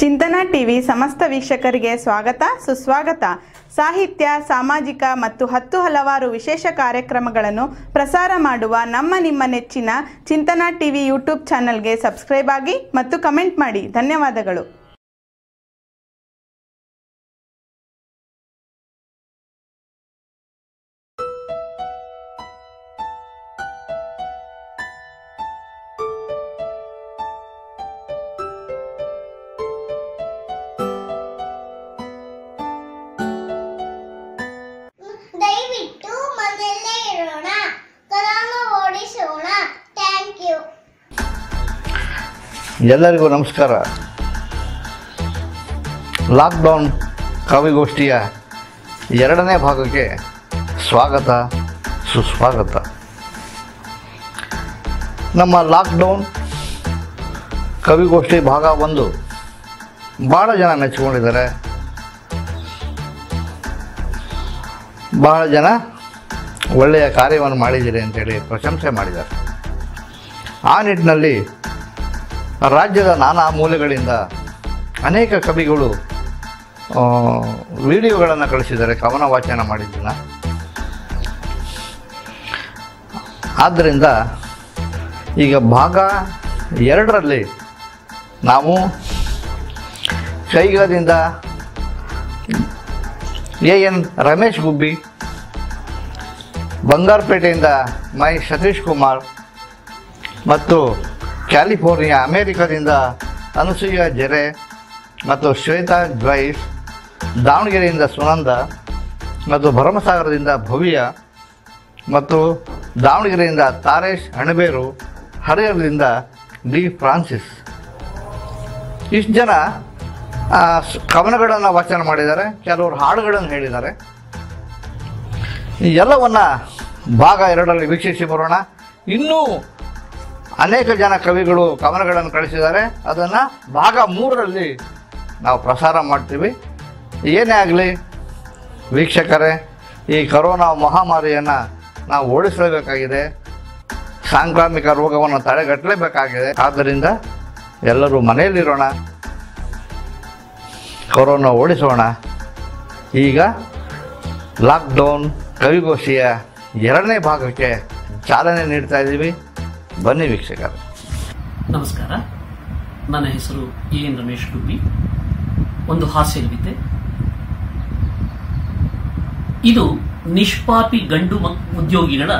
ಚಿಂತನ ಟಿವಿ ಸಮಸ್ತ ವೀಕ್ಷಕರಿಗೆ ಸ್ವಾಗತ, ಸುಸ್ವಾಗತ. ಸಾಹಿತ್ಯ, ಸಾಮಾಜಿಕ ಮತ್ತು ಹತ್ತು ಹಲವಾರು ವಿಶೇಷ ಕಾರ್ಯಕ್ರಮಗಳನ್ನು ಪ್ರಸಾರ ಮಾಡುವ ನಮ್ಮ ನಿಮ್ಮ ನೆಚ್ಚಿನ ಚಿಂತನಾ ಟಿವಿ ಯೂಟ್ಯೂಬ್ ಚಾನಲ್ಗೆ ಸಬ್ಸ್ಕ್ರೈಬ್ ಆಗಿ ಮತ್ತು ಕಮೆಂಟ್ ಮಾಡಿ. ಧನ್ಯವಾದಗಳು. ಎಲ್ಲರಿಗೂ ನಮಸ್ಕಾರ. ಲಾಕ್ಡೌನ್ ಕವಿಗೋಷ್ಠಿಯ ಎರಡನೇ ಭಾಗಕ್ಕೆ ಸ್ವಾಗತ, ಸುಸ್ವಾಗತ. ನಮ್ಮ ಲಾಕ್ಡೌನ್ ಕವಿಗೋಷ್ಠಿ ಭಾಗ ಒಂದು ಭಾಳ ಜನ ಮೆಚ್ಚಿಕೊಂಡಿದ್ದಾರೆ ಬಹಳ ಜನ ಒಳ್ಳೆಯ ಕಾರ್ಯವನ್ನು ಮಾಡಿದ್ದೀರಿ ಅಂತೇಳಿ ಪ್ರಶಂಸೆ ಮಾಡಿದ್ದಾರೆ. ಆ ನಿಟ್ಟಿನಲ್ಲಿ ರಾಜ್ಯದ ನಾನಾ ಮೂಲೆಗಳಿಂದ ಅನೇಕ ಕವಿಗಳು ವಿಡಿಯೋಗಳನ್ನು ಕಳಿಸಿದ್ದಾರೆ. ಕವನ ವಾಚನ ಮಾಡಿದ್ದನ್ನ. ಆದ್ದರಿಂದ ಈಗ ಭಾಗ ಎರಡರಲ್ಲಿ ನಾವು ಕೈಗದಿಂದ ಎ ಎನ್ ರಮೇಶ್ ಗುಬ್ಬಿ, ಬಂಗಾರಪೇಟೆಯಿಂದ ಮೈ ಸತೀಶ್ ಕುಮಾರ್ ಮತ್ತು ಕ್ಯಾಲಿಫೋರ್ನಿಯಾ ಅಮೇರಿಕಾದಿಂದ ಅನಸೂಯ ಜೆರೆ ಮತ್ತು ಶ್ವೇತಾ ಜ್ವೈಸ್ ದಾವಣಗೆರೆಯಿಂದ ಸುನಂದ ಮತ್ತು ಭರಮಸಾಗರದಿಂದ ಭವ್ಯ ಮತ್ತು ದಾವಣಗೆರೆಯಿಂದ ತಾರೇಶ್ ಅಣಬೇರು ಹರಿಹರದಿಂದ ಡಿ ಫ್ರಾನ್ಸಿಸ್. ಇಷ್ಟು ಜನ ಕವನಗಳನ್ನು ವಾಚನ ಮಾಡಿದ್ದಾರೆ, ಕೆಲವರು ಹಾಡುಗಳನ್ನು ಹೇಳಿದ್ದಾರೆ. ಎಲ್ಲವನ್ನ ಭಾಗ ಎರಡರಲ್ಲಿ ವೀಕ್ಷಿಸಿ ಬರೋಣ. ಇನ್ನೂ ಅನೇಕ ಜನ ಕವಿಗಳು ಕವನಗಳನ್ನು ಕಳಿಸಿದ್ದಾರೆ. ಅದನ್ನು ಭಾಗ ಮೂರರಲ್ಲಿ ನಾವು ಪ್ರಸಾರ ಮಾಡ್ತೀವಿ. ಏನೇ ಆಗಲಿ, ವೀಕ್ಷಕರೇ, ಈ ಕರೋನಾ ಮಹಾಮಾರಿಯನ್ನು ನಾವು ಓಡಿಸಲೇಬೇಕಾಗಿದೆ. ಸಾಂಕ್ರಾಮಿಕ ರೋಗವನ್ನು ತಡೆಗಟ್ಟಲೇಬೇಕಾಗಿದೆ. ಆದ್ದರಿಂದ ಎಲ್ಲರೂ ಮನೆಯಲ್ಲಿರೋಣ. ಕೊರೋನಾ ಓಡಿಸೋಣ. ಈಗ ಲಾಕ್ಡೌನ್ ಕವಿಗೋಷ್ಠಿಯ ಎರಡನೇ ಭಾಗಕ್ಕೆ ಚಾಲನೆ ನೀಡ್ತಾ ಇದ್ದೀವಿ. ಬನ್ನಿ ವೀಕ್ಷಕ ನಮಸ್ಕಾರ. ನನ್ನ ಹೆಸರು ಎ. ಎನ್. ರಮೇಶ್ ಗುಬ್ಬಿ. ಒಂದು ಹಾಸ್ಯ ಕವಿತೆ. ಇದು ನಿಷ್ಪಾಪಿ ಗಂಡು ಉದ್ಯೋಗಿಗಳ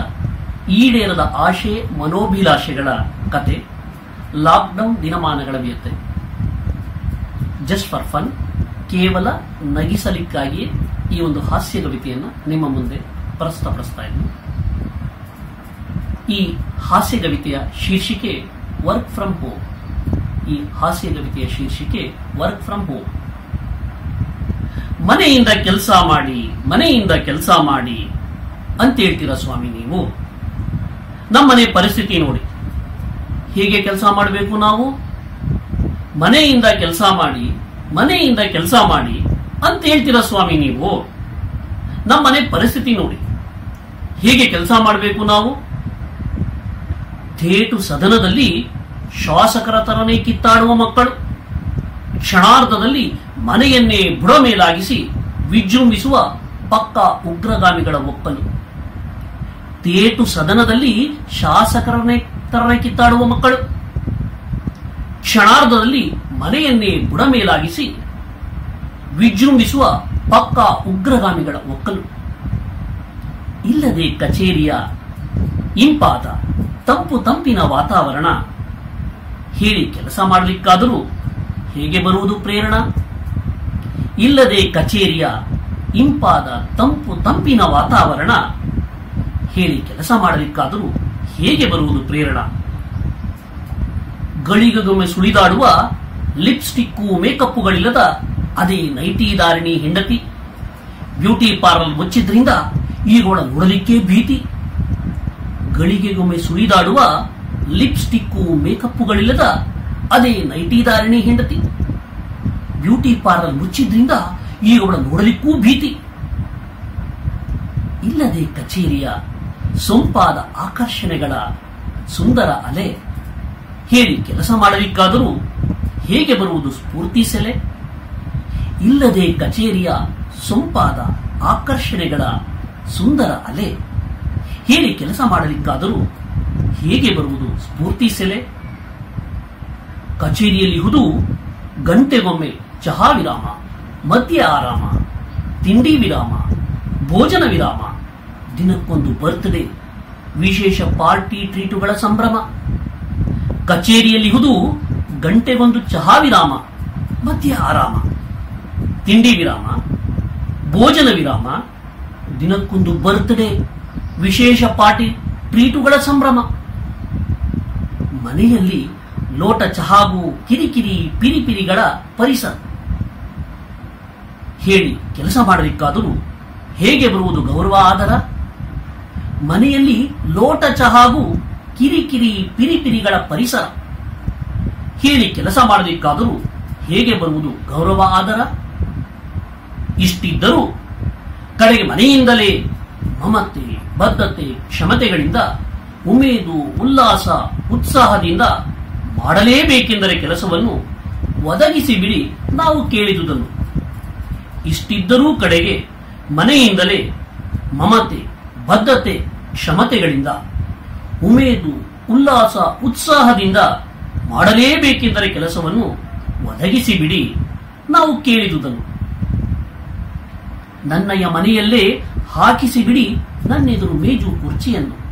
ಈಡೇರದ ಆಶೆ, ಮನೋಭಿಲಾಷೆಗಳ ಕತೆ. ಲಾಕ್ಡೌನ್ ದಿನಮಾನಗಳ ವ್ಯತೆ ಜಸ್ಟ್ ಫಾರ್ ಫನ್ ಕೇವಲ ನಗಿಸಲಿಕ್ಕಾಗಿಯೇ ಈ ಒಂದು ಹಾಸ್ಯ ಕವಿತೆಯನ್ನು ನಿಮ್ಮ ಮುಂದೆ ಪ್ರಸ್ತುತಪಡಿಸ್ತಾ ಇದ್ದೀನಿ. ಈ ಹಾಸ್ಯ ಕವಿತೆಯ ಶೀರ್ಷಿಕೆ ವರ್ಕ್ ಫ್ರಮ್ ಹೋಮ್ ಈ ಹಾಸ್ಯ ಕವಿತೆಯ ಶೀರ್ಷಿಕೆ ವರ್ಕ್ ಫ್ರಮ್ ಹೋಮ್ ಮನೆಯಿಂದ ಕೆಲಸ ಮಾಡಿ, ಮನೆಯಿಂದ ಕೆಲಸ ಮಾಡಿ ಅಂತ ಹೇಳ್ತೀರಾ ಸ್ವಾಮಿ ನೀವು? ನಮ್ಮನೆ ಪರಿಸ್ಥಿತಿ ನೋಡಿ. ಹೇಗೆ ಕೆಲಸ ಮಾಡಬೇಕು ನಾವು? ಮನೆಯಿಂದ ಕೆಲಸ ಮಾಡಿ, ಮನೆಯಿಂದ ಕೆಲಸ ಮಾಡಿ ಅಂತ ಹೇಳ್ತೀರಾ ಸ್ವಾಮಿ ನೀವು? ನಮ್ಮನೆ ಪರಿಸ್ಥಿತಿ ನೋಡಿ. ಹೇಗೆ ಕೆಲಸ ಮಾಡಬೇಕು ನಾವು? ಥೇಟು ಸದನದಲ್ಲಿ ಶಾಸಕರ ತರನೇ ಕಿತ್ತಾಡುವ ಮಕ್ಕಳು, ಕ್ಷಣಾರ್ಧದಲ್ಲಿ ಮನೆಯನ್ನೇ ಬುಡ ಮೇಲಾಗಿಸಿ ವಿಜೃಂಭಿಸುವ ಪಕ್ಕ ಉಗ್ರಗಾಮಿಗಳ ಒಕ್ಕಲು. ತೇಟು ಸದನದಲ್ಲಿ ಶಾಸಕರನ್ನೇ ತರನೇ ಕಿತ್ತಾಡುವ ಮಕ್ಕಳು, ಕ್ಷಣಾರ್ಧದಲ್ಲಿ ಮನೆಯನ್ನೇ ಬುಡ ಮೇಲಾಗಿಸಿ ವಿಜೃಂಭಿಸುವ ಪಕ್ಕ ಉಗ್ರಗಾಮಿಗಳ ಒಕ್ಕಲು. ಇಲ್ಲದೆ ಕಚೇರಿಯ ಇಂಪಾದ ತಂಪು ತಂಪಿನ ವಾತಾವರಣ ಹೇಳಿ ಕೆಲಸ ಮಾಡಲಿಕ್ಕಾದರೂ ಹೇಗೆ ಬರುವುದು ಪ್ರೇರಣ? ಇಲ್ಲದೆ ಕಚೇರಿಯ ಇಂಪಾದ ತಂಪು ತಂಪಿನ ವಾತಾವರಣ ಹೇಳಿ ಕೆಲಸ ಮಾಡಲಿಕ್ಕಾದರೂ ಹೇಗೆ ಬರುವುದು ಪ್ರೇರಣ? ಗಳಿಗೊಮ್ಮೆ ಸುಳಿದಾಡುವ ಲಿಪ್ಸ್ಟಿಕ್ಕು ಮೇಕಪ್ಪುಗಳಿಲ್ಲದ ಅದೇ ನೈಟಿ ನೈಟಿದಾರಿಣಿ ಹೆಂಡತಿ. ಬ್ಯೂಟಿ ಪಾರ್ಲರ್ ಮುಚ್ಚಿದ್ರಿಂದ ಈಗೋಳ ನೋಡಲಿಕ್ಕೆ ಭೀತಿ. ಗಳಿಗೆಗೊಮ್ಮೆ ಸುರಿದಾಡುವ ಲಿಪ್ಸ್ಟಿಕ್ಕು ಮೇಕಪ್ಪುಗಳಿಲ್ಲದ ಅದೇ ನೈಟಿದಾರಿಣಿ ಹೆಂಡತಿ. ಬ್ಯೂಟಿ ಪಾರ್ಲರ್ ಮುಚ್ಚಿದ್ರಿಂದ ಈಗ ಅವಳ ನೋಡಲಿಕ್ಕೂ ಭೀತಿ. ಇಲ್ಲದೆ ಕಚೇರಿಯ ಸೊಂಪಾದ ಆಕರ್ಷಣೆಗಳ ಸುಂದರ ಅಲೆ ಹೇಳಿ ಕೆಲಸ ಮಾಡಲಿಕ್ಕಾದರೂ ಹೇಗೆ ಬರುವುದು ಸ್ಫೂರ್ತಿ ಸೆಲೆ? ಇಲ್ಲದೆ ಕಚೇರಿಯ ಸೊಂಪಾದ ಆಕರ್ಷಣೆಗಳ ಸುಂದರ ಅಲೆ ಹೇಳಿ ಕೆಲಸ ಮಾಡಲಿಕ್ಕಾದರೂ ಹೇಗೆ ಬರುವುದು? ಸ್ಫೂರ್ತಿ ಸೆಲೆ. ಕಚೇರಿಯಲ್ಲಿ ಹುದು, ಗಂಟೆಗೊಮ್ಮೆ ಚಹಾ ವಿರಾಮ, ಮದ್ಯ ಆರಾಮ, ತಿಂಡಿ ವಿರಾಮ, ಭೋಜನ ವಿರಾಮ. ದಿನಕ್ಕೊಂದು ಬರ್ತ್ಡೇ ವಿಶೇಷ ಪಾರ್ಟಿ ಟ್ರೀಟುಗಳ ಸಂಭ್ರಮ. ಕಚೇರಿಯಲ್ಲಿ ಹುದು, ಗಂಟೆಗೊಂದು ಚಹಾ ವಿರಾಮ, ಮದ್ಯ ಆರಾಮ. ತಿಂಡಿ ವಿರಾಮ, ಭೋಜನ ವಿರಾಮ, ದಿನಕ್ಕೊಂದು ಬರ್ತ್ಡೇ ವಿಶೇಷ ಪಾಟಿ ಟ್ರೀಟುಗಳ ಸಂಭ್ರಮ. ಮನೆಯಲ್ಲಿ ಲೋಟ ಚಹಾಗೂ ಕಿರಿಕಿರಿ ಪಿರಿಪಿರಿಗಳ ಪರಿಸರ. ಹೇಳಿ ಕೆಲಸ ಮಾಡಬೇಕಾದರೂ ಹೇಗೆ ಬರುವುದು ಗೌರವ ಆದರ? ಮನೆಯಲ್ಲಿ ಲೋಟ ಚಹಾಗೂ ಕಿರಿಕಿರಿ ಪಿರಿಪಿರಿಗಳ ಪರಿಸರ. ಹೇಳಿ ಕೆಲಸ ಮಾಡಬೇಕಾದರೂ ಹೇಗೆ ಬರುವುದು ಗೌರವ ಆದರ? ಇಷ್ಟಿದ್ದರೂ ಕಡೆಗೆ ಮನೆಯಿಂದಲೇ ಮಮತೆ ಬದ್ಧತೆ, ಕ್ಷಮತೆಗಳಿಂದ, ಉಮೇದು, ಉಲ್ಲಾಸ, ಉತ್ಸಾಹದಿಂದ ಮಾಡಲೇಬೇಕೆಂದರೆ ಕೆಲಸವನ್ನು ಒದಗಿಸಿ ಬಿಡಿ ನಾವು ಕೇಳಿದುದನ್ನು. ಇಷ್ಟಿದ್ದರೂ ಕಡೆಗೆ ಮನೆಯಿಂದಲೇ ಮಮತೆ, ಬದ್ಧತೆ, ಕ್ಷಮತೆಗಳಿಂದ, ಉಮೇದು, ಉಲ್ಲಾಸ, ಉತ್ಸಾಹದಿಂದ ಮಾಡಲೇಬೇಕೆಂದರೆ ಕೆಲಸವನ್ನು ಒದಗಿಸಿ ಬಿಡಿ ನಾವು ಕೇಳಿದುದನ್ನು. ನನ್ನಯ ಮನೆಯಲ್ಲೇ ಹಾಕಿಸಿ ಬಿಡಿ ನನ್ನೆದುರು ಮೇಜು ಕುರ್ಚಿಯನ್ನು.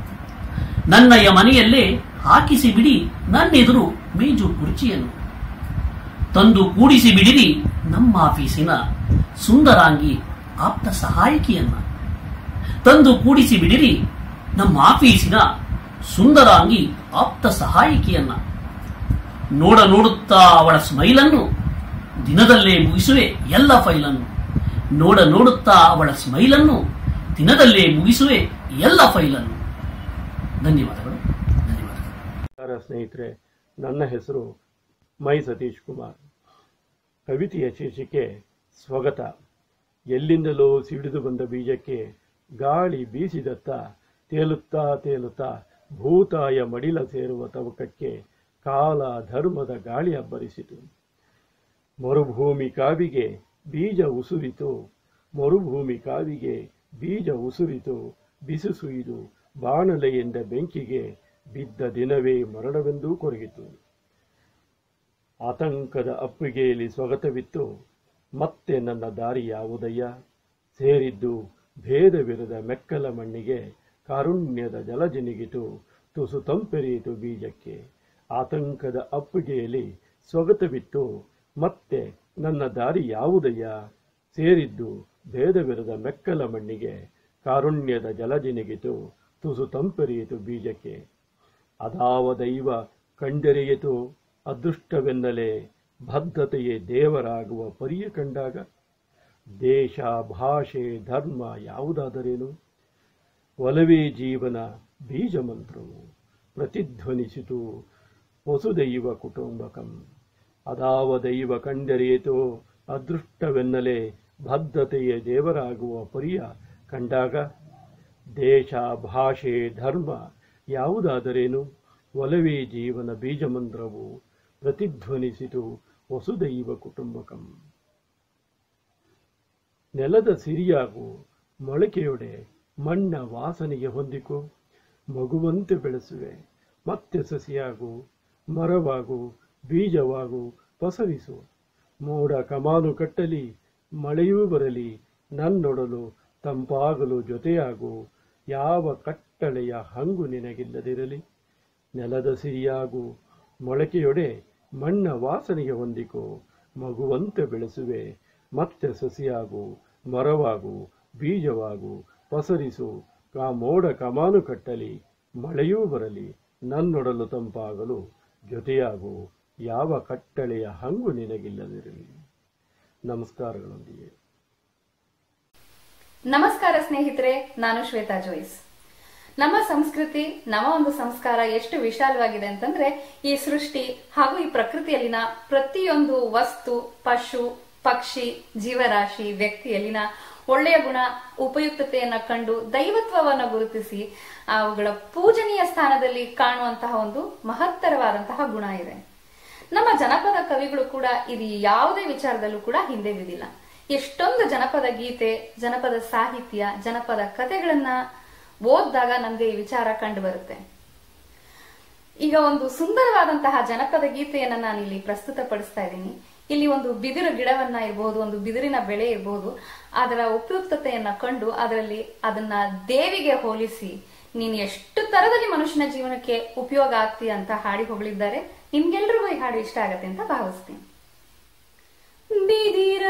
ನನ್ನಯ ಮನೆಯಲ್ಲೇ ಹಾಕಿಸಿ ಬಿಡಿ ನನ್ನೆದುರು ಮೇಜು ಕುರ್ಚಿಯನ್ನು. ತಂದು ಕೂಡಿಸಿ ಬಿಡಿರಿ ನಮ್ಮ ಆಫೀಸಿನ ಸುಂದರಾಂಗಿ ಆಪ್ತ ಸಹಾಯಕಿಯನ್ನ. ತಂದು ಕೂಡಿಸಿ ಬಿಡಿರಿ ನಮ್ಮ ಆಫೀಸಿನ ಸುಂದರಾಂಗಿ ಆಪ್ತ ಸಹಾಯಕಿಯನ್ನ. ನೋಡ ನೋಡುತ್ತಾ ಅವಳ ಸ್ಮೈಲನ್ನು ದಿನದಲ್ಲೇ ಮುಗಿಸುವೆ ಎಲ್ಲ ಫೈಲನ್ನು. ನೋಡ ನೋಡುತ್ತಾ ಅವಳ ಸ್ಮೈಲನ್ನು ದಿನದಲ್ಲೇ ಮುಗಿಸುವೆ ಎಲ್ಲ ಫೈಲನ್ನು. ಧನ್ಯವಾದಗಳು. ಧನ್ಯವಾದಗಳು. ಸ್ನೇಹಿತರೆ, ನನ್ನ ಹೆಸರು ಮೈ ಸತೀಶ್ ಕುಮಾರ್. ಕವಿತೆಯ ಶೀರ್ಷಿಕೆ ಸ್ವಗತ. ಎಲ್ಲಿಂದಲೋ ಸಿಡಿದು ಬಂದ ಬೀಜಕ್ಕೆ ಗಾಳಿ ಬೀಸಿದತ್ತ ತೇಲುತ್ತಾ ತೇಲುತ್ತಾ ಭೂತಾಯ ಮಡಿಲ ಸೇರುವ ತವಕಕ್ಕೆ ಕಾಲ ಧರ್ಮದ ಗಾಳಿ ಅಬ್ಬರಿಸಿತು. ಮರುಭೂಮಿ ಕಾವಿಗೆ ಬೀಜ ಉಸುವಿತು. ಮರುಭೂಮಿ ಕಾವಿಗೆ ಬೀಜ ಉಸುರಿತು ಬಿಸು ಸುಯಿದು ಬಾಣಲೆಯಿಂದ ಬೆಂಕಿಗೆ ಬಿದ್ದ ದಿನವೇ ಮರಣವೆಂದೂ ಕೊರಗಿತು. ಆತಂಕದ ಅಪ್ಪಿಗೆಯಲ್ಲಿ ಸ್ವಗತವಿತ್ತು, ಮತ್ತೆ ನನ್ನ ದಾರಿ ಯಾವುದಯ್ಯ? ಸೇರಿದ್ದು ಭೇದವಿರದ ಮೆಕ್ಕಲ ಮಣ್ಣಿಗೆ ಕಾರುಣ್ಯದ ಜಲ ಜಿನುಗಿತು, ತುಸು ತಂಪೆರಿಯಿತು ಬೀಜಕ್ಕೆ. ಆತಂಕದ ಅಪ್ಪಿಗೆಯಲ್ಲಿ ಸ್ವಗತವಿತ್ತು, ಮತ್ತೆ ನನ್ನ ದಾರಿ ಯಾವುದಯ್ಯ? ಸೇರಿದ್ದು ಭೇದವಿರದ ಮೆಕ್ಕಲ ಮಣ್ಣಿಗೆ ಕಾರುಣ್ಯದ ಜಲಜಿನಿಗಿತು, ತುಸು ತಂಪೆರೆಯಿತು ಬೀಜಕ್ಕೆ. ಅದಾವ ದೈವ ಕಂಡೆರೆಯಿತು ಅದೃಷ್ಟವೆನ್ನಲೇ ಬದ್ಧತೆಯೇ ದೇವರಾಗುವ ಪರಿಯ ಕಂಡಾಗ. ದೇಶ, ಭಾಷೆ, ಧರ್ಮ ಯಾವುದಾದರೇನು? ಒಲವೇ ಜೀವನ ಬೀಜ ಮಂತ್ರವು ಪ್ರತಿಧ್ವನಿಸಿತು ವಸುದೈವ ಕುಟುಂಬಕಂ. ಅದಾವ ದೈವ ಕಂಡರಿಯಿತು ಅದೃಷ್ಟವೆನ್ನಲೇ ಬದ್ಧತೆಯ ದೇವರಾಗುವ ಪರಿಯ ಕಂಡಾಗ, ದೇಶ ಭಾಷೆ ಧರ್ಮ ಯಾವುದಾದರೇನು? ಒಲವೇ ಜೀವನ ಬೀಜಮಂತ್ರವು ಪ್ರತಿಧ್ವನಿಸಿತು ವಸುದೈವ ಕುಟುಂಬಕಂ. ನೆಲದ ಸಿರಿಯಾಗು ಮೊಳಕೆಯೊಡೆ ಮಣ್ಣ ವಾಸನೆಗೆ ಹೊಂದಿಕೋ, ಮಗುವಂತೆ ಬೆಳೆಸುವೆ. ಮತ್ತೆ ಸಸಿಯಾಗು, ಮರವಾಗು, ಬೀಜವಾಗು ಪಸರಿಸು. ಮೋಡ ಕಮಾನು ಕಟ್ಟಲಿ ಮಳೆಯೂ ಬರಲಿ, ನನ್ನೊಡಲು ತಂಪಾಗಲು ಜೊತೆಯಾಗು. ಯಾವ ಕಟ್ಟಳೆಯ ಹಂಗು ನಿನಗಿಲ್ಲದಿರಲಿ. ನೆಲದ ಸಿರಿಯಾಗು ಮೊಳಕೆಯೊಡೆ ಮಣ್ಣ ವಾಸನೆಗೆ ಹೊಂದಿಕೋ. ಮಗುವಂತೆ ಬೆಳೆಸುವೆ, ಮತ್ತೆ ಸಸಿಯಾಗು, ಮರವಾಗು, ಬೀಜವಾಗು, ಪಸರಿಸು. ಆ ಮೋಡ ಕಮಾನು ಕಟ್ಟಲಿ, ಮಳೆಯೂ ಬರಲಿ, ನನ್ನೊಡಲು ತಂಪಾಗಲು ಜೊತೆಯಾಗು. ಯಾವ ಕಟ್ಟಳೆಯ ಹಂಗು ನಿನಗಿಲ್ಲದಿರಲಿ. ನಮಸ್ಕಾರಗಳೊಂದಿಗೆ. ನಮಸ್ಕಾರ ಸ್ನೇಹಿತರೆ, ನಾನು ಶ್ವೇತಾ ಜೋಯಿಸ್. ನಮ್ಮ ಸಂಸ್ಕೃತಿ, ನಮ್ಮ ಒಂದು ಸಂಸ್ಕಾರ ಎಷ್ಟು ವಿಶಾಲವಾಗಿದೆ ಅಂತಂದ್ರೆ, ಈ ಸೃಷ್ಟಿ ಹಾಗೂ ಈ ಪ್ರಕೃತಿಯಲ್ಲಿನ ಪ್ರತಿಯೊಂದು ವಸ್ತು, ಪಶು, ಪಕ್ಷಿ, ಜೀವರಾಶಿ, ವ್ಯಕ್ತಿಯಲ್ಲಿನ ಒಳ್ಳೆಯ ಗುಣ, ಉಪಯುಕ್ತತೆಯನ್ನ ಕಂಡು ದೈವತ್ವವನ್ನ ಗುರುತಿಸಿ, ಅವುಗಳ ಪೂಜನೀಯ ಸ್ಥಾನದಲ್ಲಿ ಕಾಣುವಂತಹ ಒಂದು ಮಹತ್ತರವಾದಂತಹ ಗುಣ ಇದೆ. ನಮ್ಮ ಜನಪದ ಕವಿಗಳು ಕೂಡ ಇದು ಯಾವುದೇ ವಿಚಾರದಲ್ಲೂ ಕೂಡ ಹಿಂದೆ ಬಿದ್ದಿಲ್ಲ ಎಷ್ಟೊಂದು ಜನಪದ ಗೀತೆ, ಜನಪದ ಸಾಹಿತ್ಯ, ಜನಪದ ಕಥೆಗಳನ್ನ ಓದಿದಾಗ ನಮ್ಗೆ ಈ ವಿಚಾರ ಕಂಡು ಬರುತ್ತೆ. ಈಗ ಒಂದು ಸುಂದರವಾದಂತಹ ಜನಪದ ಗೀತೆಯನ್ನ ನಾನು ಇಲ್ಲಿ ಪ್ರಸ್ತುತಪಡಿಸ್ತಾ ಇದ್ದೀನಿ. ಇಲ್ಲಿ ಒಂದು ಬಿದಿರು ಗಿಡವನ್ನ ಇರಬಹುದು ಒಂದು ಬಿದಿರಿನ ಬೆಳೆ ಇರಬಹುದು ಅದರ ಉಪಯುಕ್ತತೆಯನ್ನ ಕಂಡು ಅದರಲ್ಲಿ ಅದನ್ನ ದೇವಿಗೆ ಹೋಲಿಸಿ ನೀನು ಎಷ್ಟು ತರದಲ್ಲಿ ಮನುಷ್ಯನ ಜೀವನಕ್ಕೆ ಉಪಯೋಗ ಆಗ್ತಿ ಅಂತ ಹಾಡಿ ಹೊಗಳಿದ್ದಾರೆ. ನಿಮ್ಗೆಲ್ರಿಗೂ ಈ ಹಾಡು ಇಷ್ಟ ಆಗತ್ತೆ ಅಂತ ಭಾವಿಸ್ತೀನಿ. ಬಿದಿರಮ್ಮ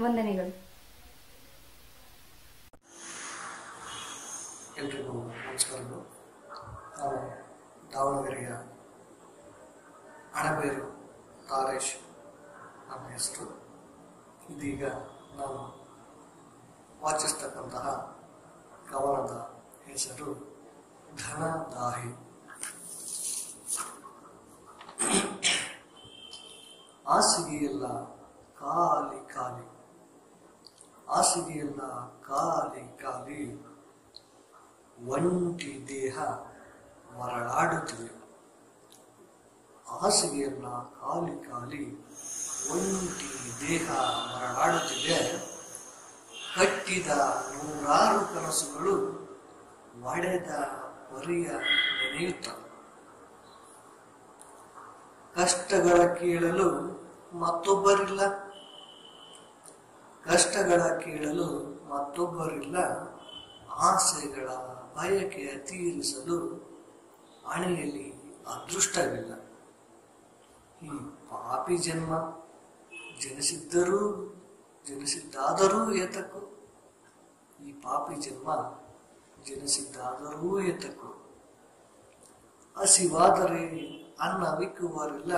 ವಂದನೆಗಳು. ಎಲ್ರಿಗೂ ನಮಸ್ಕಾರಗಳು. ನಾವು ದಾವಣಗೆರೆಯ ಅಣಬೇರು ತಾರೇಶ್ ನಮ್ಮ ಹೆಸರು. ಇದೀಗ ನಾವು ವಾಚಿಸ್ತಕ್ಕಂತಹ ಕವನದ ಹೆಸರು ಧನದಾಹಿ. ಹಾಸಿಗೆಯೆಲ್ಲ ಖಾಲಿ ಖಾಲಿ. ಹಾಸಿಗೆಯೆಲ್ಲ ಕಾಲಿ ಕಾಲಿ ಒಂಟಿ ದೇಹ ಮರಳಾಡುತ್ತಿದೆ. ಹಾಸಿಗೆಯನ್ನ ಕಾಲಿ ಕಾಲಿ ಒಂಟಿ ದೇಹ ಮರಳಾಡುತ್ತಿದೆ. ಕಟ್ಟಿದ ನೂರಾರು ಕನಸುಗಳು ಒಡೆದ ಪರಿಯ ನೆನೆಯುತ್ತ ಕಷ್ಟಗಳ ಕೇಳಲು ಮತ್ತೊಬ್ಬರಿಲ್ಲ. ಕಷ್ಟಗಳ ಕೇಳಲು ಮತ್ತೊಬ್ಬರಿಲ್ಲ, ಆಸೆಗಳ ಬಯಕೆಯ ತೀರಿಸಲು ಹಣೆಯಲ್ಲಿ ಅದೃಷ್ಟವಿಲ್ಲ. ಈ ಪಾಪಿ ಜನ್ಮ, ಜನಿಸಿದ್ದರೂ, ಜನಿಸಿದ್ದಾದರೂ ಏತಕ್ಕೂ ಈ ಪಾಪಿ ಜನ್ಮ, ಜನಿಸಿದ್ದಾದರೂ ಏತಕ್ಕೂ ಹಸಿವಾದರೆ ಅನ್ನವಿಕ್ಕುವರಿಲ್ಲ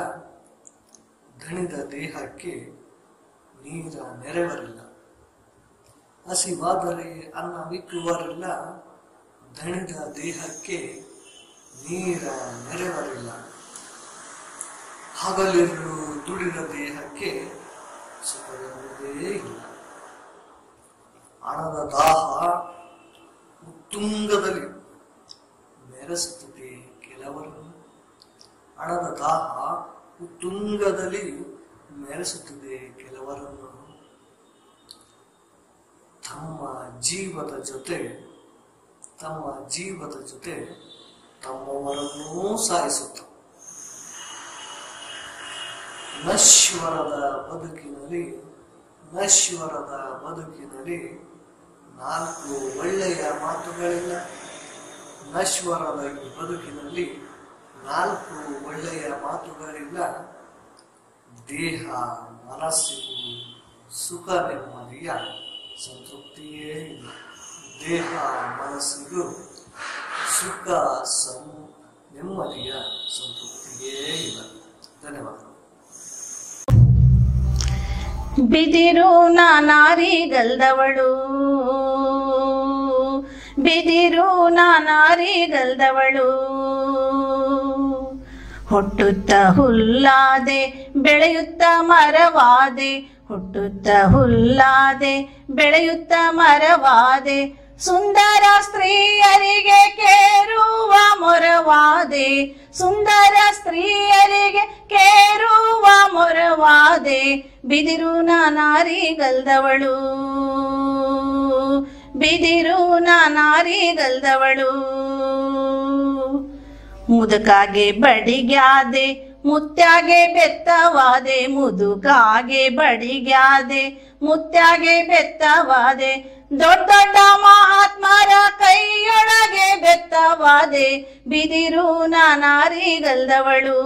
ದಣಿದ ದೇಹಕ್ಕೆ ನೀರ ನೆರವರಿಲ್ಲ ಹಸಿವಾದರೆ ಅನ್ನ ಅನ್ನವಿಕ್ಕುವರಿಲ್ಲ ದಣಿದ ದೇಹಕ್ಕೆ ನೀರ ನೆರವರಿಲ್ಲ. ಹಗಲಿರಲು ದುಡಿದ ದೇಹಕ್ಕೆ ಸುಖವಿರುವುದೇ ಇಲ್ಲ. ಹಣದ ದಾಹ ಉತ್ತುಂಗದಲ್ಲಿ ಮೆರೆಸುತ್ತದೆ ಕೆಲವರು. ಹಣದ ದಾಹ ಉತ್ತುಂಗದಲ್ಲಿ ಮೆರೆಸುತ್ತದೆ ಕೆಲವರನ್ನು ತಮ್ಮ ಜೀವದ ಜೊತೆ, ತಮ್ಮ ಜೀವದ ಜೊತೆ ತಮ್ಮವರನ್ನೂ ಸಾಯಿಸುತ್ತ ನಶ್ವರದ ಬದುಕಿನಲ್ಲಿ ನಶ್ವರದ ಬದುಕಿನಲ್ಲಿ ನಾಲ್ಕು ಒಳ್ಳೆಯ ಮಾತುಗಳಿಲ್ಲ. ನಶ್ವರದ ಬದುಕಿನಲ್ಲಿ ನಾಲ್ಕು ಒಳ್ಳೆಯ ಮಾತುಗಳಿಲ್ಲ. ದೇಹ ಮನಸ್ಸಿಗೂ ಸುಖ, ನೆಮ್ಮದಿಯ ಸಂತೃಪ್ತಿಯೇ, ದೇಹ, ಮನಸ್ಸಿಗೂ ಸುಖ, ಸಂ, ನೆಮ್ಮದಿಯ ಸಂತೃಪ್ತಿಯೇ ಇಲ್ಲ ಧನ್ಯವಾದ. ಬಿದಿರು ನಾನಾರಿಗಲ್ದವಳು ಬಿದಿರು ನಾನಾರಿಗಲ್ದವಳು ಹುಟ್ಟುತ್ತ ಹುಲ್ಲಾದೆ, ಬೆಳೆಯುತ್ತ ಮರವಾದೆ. ಹುಟ್ಟುತ್ತ ಹುಲ್ಲಾದೆ, ಬೆಳೆಯುತ್ತ ಮರವಾದೆ, ಸುಂದರ ಸ್ತ್ರೀಯರಿಗೆ ಕೇರುವ ಮೊರವಾದೆ, ಸುಂದರ ಸ್ತ್ರೀಯರಿಗೆ ಕೇರುವ ಮೊರವಾದೆ, ಬಿದಿರು ನಾನಾರಿಗಲ್ದವಳು ಬಿದಿರು ನಾನಾರಿಗಲ್ದವಳು. ಮುದುಕಾಗೆ ಬಡಿಗ್ಯಾದೆ ಮುತ್ಯಾಗೆ ಬೆತ್ತವಾದೆ, ಮುದುಕಾಗೆ ಬಡಿಗ್ಯಾದೆ. ಮುತ್ಯಾಗೆ ಬೆತ್ತವಾದೆ, ದೊಡ್ಡ ದೊಡ್ಡ ಮಹಾತ್ಮರ ಕೈಯೊಳಗೆ ಬೆತ್ತವಾದೆ. ಬಿದಿರು ನಾನಾರಿಗಲ್ದವಳು.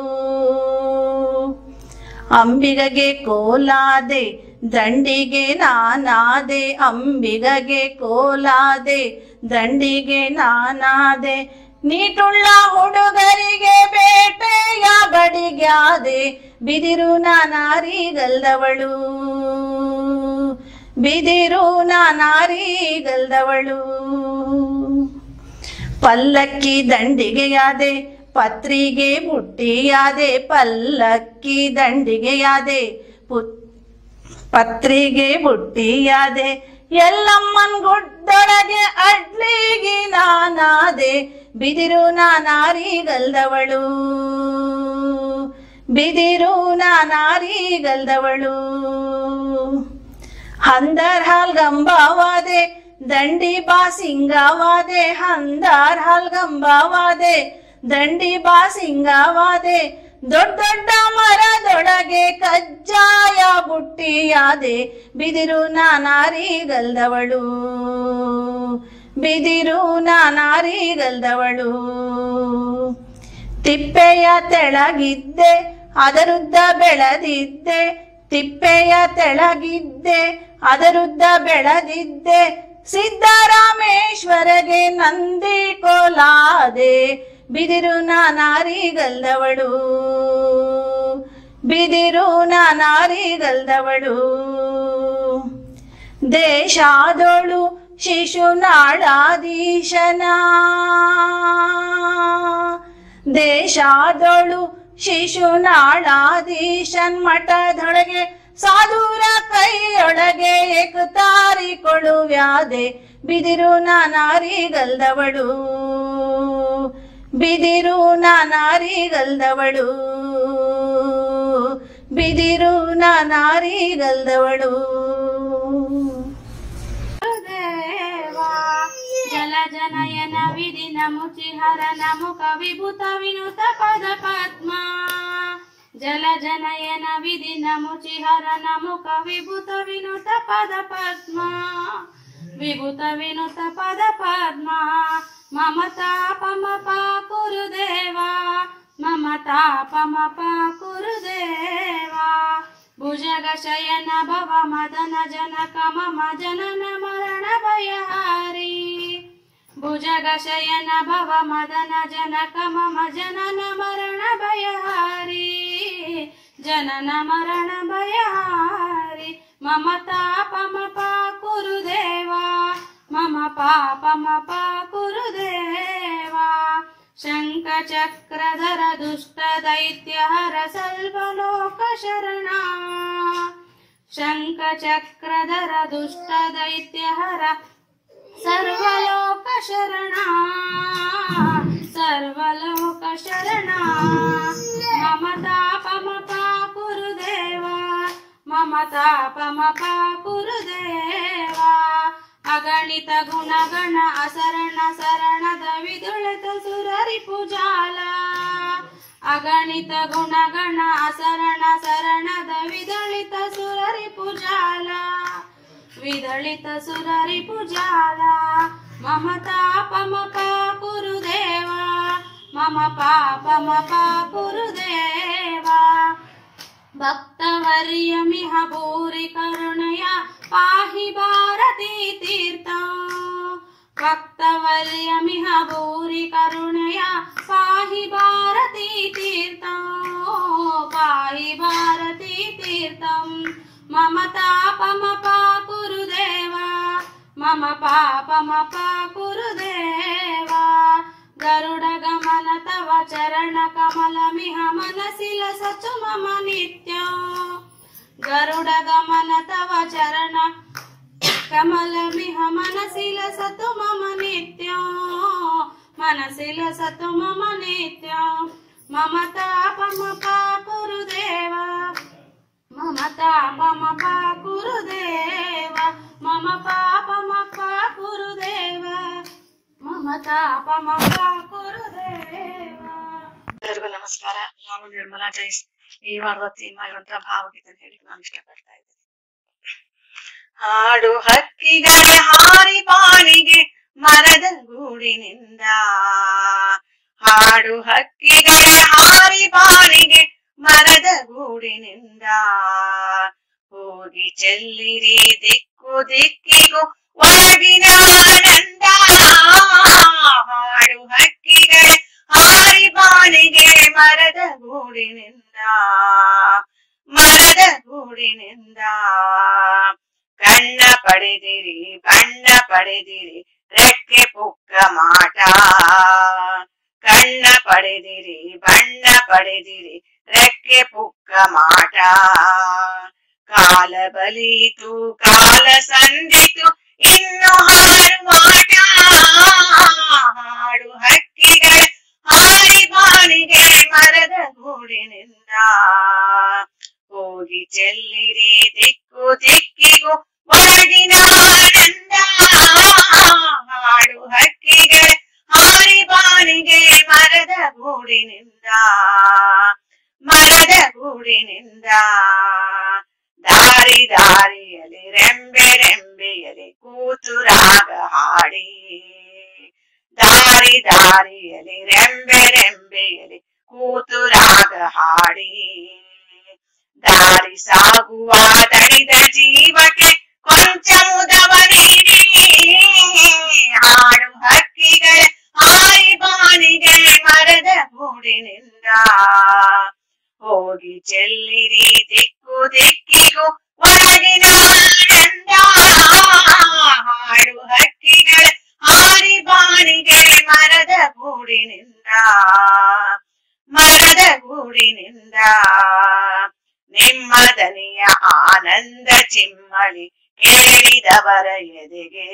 ಅಂಬಿಗಗೆ ಕೋಲಾದೆ, ದಂಡಿಗೆ ನಾನಾದೆ. ಅಂಬಿಗಗೆ ಕೋಲಾದೆ, ದಂಡಿಗೆ ನಾನಾದೆ. ನೀಟುಳ್ಳ ಹುಡುಗರಿಗೆ ಬೇಟೆಯ ಬಡಿಗ್ಯಾದೆ ಬಿದಿರು ನಾನಾರಿಗಲ್ದವಳು. ಬಿದಿರು ನಾನಾರಿಗಲ್ದವಳು. ಪಲ್ಲಕ್ಕಿ ದಂಡಿಗೆಯಾದೆ, ಪತ್ರಿಗೆ ಬುಟ್ಟಿಯಾದೆ, ಪಲ್ಲಕ್ಕಿ ದಂಡಿಗೆಯಾದೆ ಪುತ್ ಪತ್ರಿಗೆ ಬುಟ್ಟಿಯಾದೆ ಎಲ್ಲಮ್ಮನ್ ಗುಡ್ಡೊಳಗೆ ಅಡ್ಲಿಗಿ ನಾನಾದೆ, ಬಿದಿರು ನಾನಾರಿಗಲ್ದವಳು. ಬಿದಿರು ನಾನಾರಿಗಲ್ದವಳು. ಹಂದರ್ ಹಾಲ್ ಗಂಬಾವಾದೆ ದಂಡಿ ಬಾ ಸಿಂಗಾವಾದೆ ಹಂದಾರ್ ಹಾಲ್ ಗಂಬಾವಾದೆ ದಂಡಿ ಬಾ ಸಿಂಗಾವಾದೆ ದೊಡ್ಡ ದೊಡ್ಡ ಮರದೊಳಗೆ ಕಜ್ಜಾಯ ಬುಟ್ಟಿಯಾದೆ ಬಿದಿರು ನಾನಾರಿಗಲ್ದವಳು. ಬಿದಿರು ನಾನಾರಿಗಲ್ದವಳು. ತಿಪ್ಪೆಯ ತೆಳಗಿದ್ದೆ, ಅದರುದ್ದ ಬೆಳೆದಿದ್ದೆ. ತಿಪ್ಪೆಯ ತೆಳಗಿದ್ದೆ, ಅದರುದ್ದ ಬೆಳೆದಿದ್ದೆ. ಸಿದ್ದರಾಮೇಶ್ವರಗೆ ನಂದಿ ಕೋಲಾದೆ ಬಿದಿರು ನಾನಾರಿಗಲ್ದವಳು. ಬಿದಿರು ನಾನಾರಿಗಲ್ದವಳು. ದೇಶಾದೊಳು ಶಿಶುನಾಳಾಧೀಶನ ದೇಶಾದೊಳು ಶಿಶುನಾಳಾಧೀಶನ್ ಮಠದೊಳಗೆ ಸಾಧುರ ಕೈಯೊಳಗೆ ಏಕತಾರಿಕೊಳ್ಳುವ್ಯಾದೆ ಬಿದಿರು ನಾನಾರಿಗಲ್ದವಳು. ಬಿದಿರು ನಾನಾರಿಗಲ್ದವಳು ಬಿದಿರು ನಾನಾರಿಗಲ್ದವಳು ದೇವಾ ವಿಧಿ ಜನಯನ ವಿಧಿನ ಮುಚಿಹರನ ಮುಖ ವಿಭೂತ ವಿನುತ ಪದ ಪದ್ಮ. ಜಲಜನಯನ ವಿಧಿನ ಮುಚಿಹರನ ಮುಖ ವಿಭೂತ ವಿನುತ ಪದ ಪದ್ಮ. విభూత వినుత పద పద్మ మమతాపమపాకురుదేవా మమతాపమపాకురుదేవా భుజగ శయన భవ మదన జనక మమ జనన మరణ భయహారి భుజగ శయన భవ మదన జనక మమ జనన మరణ భయహారి జనన మరణ భయహారి మమతాపమపా गुरुदेवा मम पापमपा गुरुदेवा। शङ्ख चक्रधर दुष्ट दैत्यहर सर्वंख चक्रधर दुष्ट दैत्यहर మమతాపమ పాపురుదేవా అగణిత గుణగణ అసరణ సరణద విదుళిత సురరి పుజాల అగణిత గుణగణ అసరణ సరణద విదళిత సురరి పుజాల విదళిత సురరి పుజాల మమతాపమ పాపురుదేవా మమ పాపమ పాపురుదేవా भक्तवर्यमिह भूरिकरुणया पाहि भारती तीर्था भक्तवर्यमिह भूरिकरुणया पाहि भारती तीर्था पाहि भारती तीर्थं मम तापमपाकुरुदेवा मम पापमपाकुरुदेवा गरुडगमन तव चरणकमलमिह मनसि लसतु मम नित्यो गरुडगमन तव चरण कमलमिह मनसि लसतु मम नित्यो मनसि लसतु मम नित्यो मम तापम पाकुरुदेव मम तापम पाकुरुदेव मम पापम पाकुरुदेव ಎಲ್ಲರಿಗೂ ನಮಸ್ಕಾರ. ನಾನು ನಿರ್ಮಲಾ ಜೈಸ್. ಈ ವಾರದ ಥೀಮ್ ಆಗಿರುವಂತಹ ಭಾವಗೀತೆ ಹೇಳಿ ನಾನು ಇಷ್ಟಪಡ್ತಾ ಇದ್ದೇನೆ. ಹಾಡು ಹಕ್ಕಿಗಳ ಹಾರಿ ಬಾಣಿಗೆ ಮರದ ಗೂಡಿನಿಂದ. ಹಾಡು ಹಕ್ಕಿಗಳ ಹಾರಿ ಬಾಣಿಗೆ ಮರದ ಗೂಡಿನಿಂದ. ಹೋಗಿ ಚೆಲ್ಲಿರಿ ದಿಕ್ಕು ದಿಕ್ಕಿಗೂ ಒಳಗಿನ ಆನಂದ ಹಾಡು ಹಕ್ಕಿಗಳ ಹಾರಿ ಬಾಣಿಗೆ ಮರದ ಗೂಡಿನಿಂದ ಮರದ ಗೂಡಿನಿಂದ ಕಣ್ಣ ಪಡೆದಿರಿ ಬಣ್ಣ ಪಡೆದಿರಿ ರೆಕ್ಕೆ ಪುಕ್ಕ ಮಾಟ ಕಣ್ಣ ಪಡೆದಿರಿ ಬಣ್ಣ ಪಡೆದಿರಿ ರೆಕ್ಕೆ ಪುಕ್ಕ ಮಾಟ ಕಾಲ ಬಲಿತು ಕಾಲ ಸಂದಿತು ಇನ್ನು ಹಾಡು ಮಾಟ ಹಾಡು ಹಕ್ಕಿಗಳ ಹಾರಿ ಬಾಣಿಗೆ ಮರದ ಗೂಡಿನಿಂದ. ಹೋಗಿ ಚೆಲ್ಲಿರಿ ದಿಕ್ಕು ದಿಕ್ಕಿಗೂ ಒಳಗಿನ ಆನಂದ. ಹಾಡು ಹಕ್ಕಿಗಳ ಹಾರಿ ಬಾಣಿಗೆ ಮರದ ಗೂಡಿನಿಂದ. ಮರದ ಗೂಡಿನಿಂದ. ದಾರಿ ದಾರಿಯಲ್ಲಿ ರೆಂಬೆ ರೆಂಬೆಯಲ್ಲಿ ಕೂತು ರಾಗ ಹಾಡಿ. ದಾರಿ, ದಾರಿಯಲ್ಲಿ ರೆಂಬೆ, ರೆಂಬೆಯಲ್ಲಿ ಕೂತು ರಾಗ ಹಾಡಿ. ದಾರಿ ಸಾಗುವ ದಣಿದ ಜೀವಕ್ಕೆ ಕೊಂಚ ಮುದವ ನೀಡಿ. ಹಾಡು ಹಕ್ಕಿಗಳ ಹಾರಿ ಬಾಣಿಗೆ ಮರದ ಗೂಡಿನಿಂದ ಹೋಗಿ ಚೆಲ್ಲಿರಿ ದಿಕ್ಕು ದಿಕ್ಕಿಗೂ ಒಳಗಿನ ಹಾಡು ಹಕ್ಕಿಗಳ ಹಾರಿ ಬಾಣಿಗೆ ಮರದ ಗೂಡಿನಿಂದ ಮರದ ಗೂಡಿನಿಂದ. ನಿಮ್ಮ ದನಿಯ ಆನಂದ ಚಿಮ್ಮಳಿ ಕೇಳಿದವರ ಎದೆಗೆ.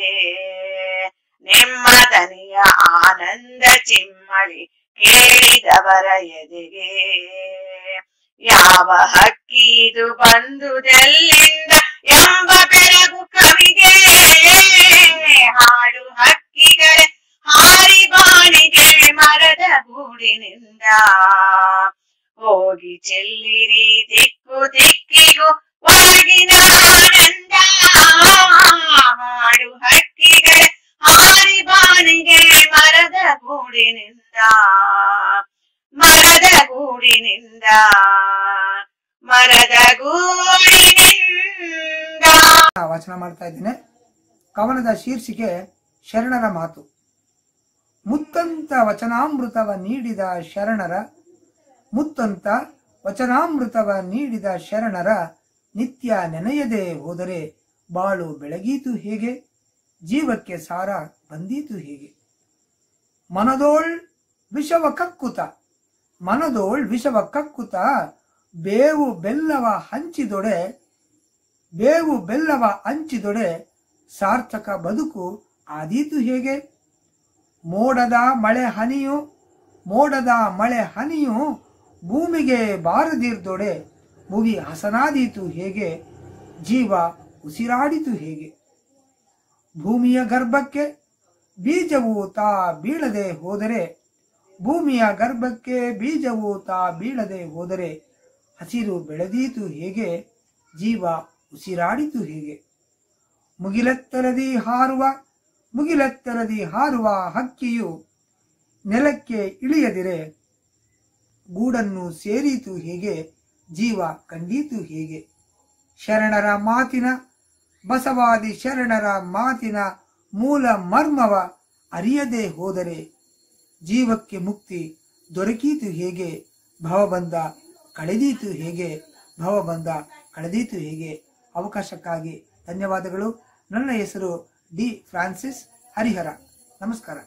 ನಿಮ್ಮ ದನಿಯ ಆನಂದ ಚಿಮ್ಮಳಿ ಕೇಳಿದವರ ಎದೆಗೆ. ಯಾವ ಹಕ್ಕಿ ಇದು ಬಂದುದೆಲ್ಲಿಂದ ಎಂಬ ಬೆಳಗು ಕವಿಗೆ? ಹಾಡು ಹಕ್ಕಿಗಳೇ ಹಾರಿ ಬಾಣಿಗೆ ಮರದ ಗೂಡಿನಿಂದ. ಹೋಗಿ ಚೆಲ್ಲಿರಿ ದಿಕ್ಕು ದಿಕ್ಕಿಗೂ ಒಳಗಿನ ಆನಂದ ಹಾಡು ಹಕ್ಕಿಗಳೇ ಹಾರಿ ಬಾಣಿಗೆ ಮರದ ಗೂಡಿನಿಂದ. ಮರದ ಗೂಡಿನಿಂದ ಮರದ ಗೂಡಿನಿಂದ. ವಾಚನ ಮಾಡ್ತಾ ಇದ್ದೇನೆ. ಕವನದ ಶೀರ್ಷಿಕೆ ಶರಣರ ಮಾತು. ಮುತ್ತಂತ ವಚನಾಮೃತವ ನೀಡಿದ ಶರಣರ, ಮುತ್ತಂತ ವಚನಾಮೃತವ ನೀಡಿದ ಶರಣರ, ನಿತ್ಯ ನೆನೆಯದೆ ಹೋದರೆ ಬಾಳು ಬೆಳಗೀತು ಹೇಗೆ? ಜೀವಕ್ಕೆ ಸಾರ ಬಂದೀತು ಹೇಗೆ? ಮನದೋಳ್ ವಿಷವ ಕಕ್ಕುತ. ಮನದೋಳ್ ವಿಷವ ಕಕ್ಕುತ ಬೇವು ಬೆಲ್ಲವ ಹಂಚಿದೊಡೆ, ಬೇವು ಬೆಲ್ಲವ ಹಂಚಿದೊಡೆ ಸಾರ್ಥಕ ಬದುಕು ಆದೀತು ಹೇಗೆ? ಮೋಡದ ಮಳೆ ಹನಿಯು, ಮೋಡದ ಮಳೆ ಹನಿಯು ಭೂಮಿಗೆ ಬಾರದಿರ್ದೊಡೆ ಮುಗಿ ಹಸನಾದೀತು ಹೇಗೆ? ಜೀವ ಉಸಿರಾಡಿತು ಹೇಗೆ? ಭೂಮಿಯ ಗರ್ಭಕ್ಕೆ ಬೀಜವು ತಾ ಬೀಳದೆ ಹೋದರೆ ಭೂಮಿಯ ಗರ್ಭಕ್ಕೆ ಬೀಜವು ತಾ ಬೀಳದೆ ಹೋದರೆ ಹಸಿರು ಬೆಳೆದೀತು ಹೇಗೆ? ಜೀವ ಉಸಿರಾಡಿತು ಹೇಗೆ? ಮುಗಿಲೆತ್ತರದಿ ಹಾರುವ ಮುಗಿಲೆತ್ತರದಿ ಹಾರುವ ಹಕ್ಕಿಯು ನೆಲಕ್ಕೆ ಇಳಿಯದಿರೆ. ಗೂಡನ್ನು ಸೇರಿತು ಹೇಗೆ? ಜೀವ ಕಂಡೀತು ಹೇಗೆ? ಶರಣರ ಮಾತಿನ, ಬಸವಾದಿ ಶರಣರ ಮಾತಿನ ಮೂಲ ಮರ್ಮವ ಅರಿಯದೆ ಹೋದರೆ ಜೀವಕ್ಕೆ ಮುಕ್ತಿ ದೊರಕೀತು ಹೇಗೆ? ಭಾವ ಬಂದ ಕಳೆದೀತು ಹೇಗೆ? ಭಾವ ಬಂದ ಕಳೆದೀತು ಹೇಗೆ? ಅವಕಾಶಕ್ಕಾಗಿ ಧನ್ಯವಾದಗಳು. ನನ್ನ ಹೆಸರು ಡಿ ಫ್ರಾನ್ಸಿಸ್ ಹರಿಹರ. ನಮಸ್ಕಾರ.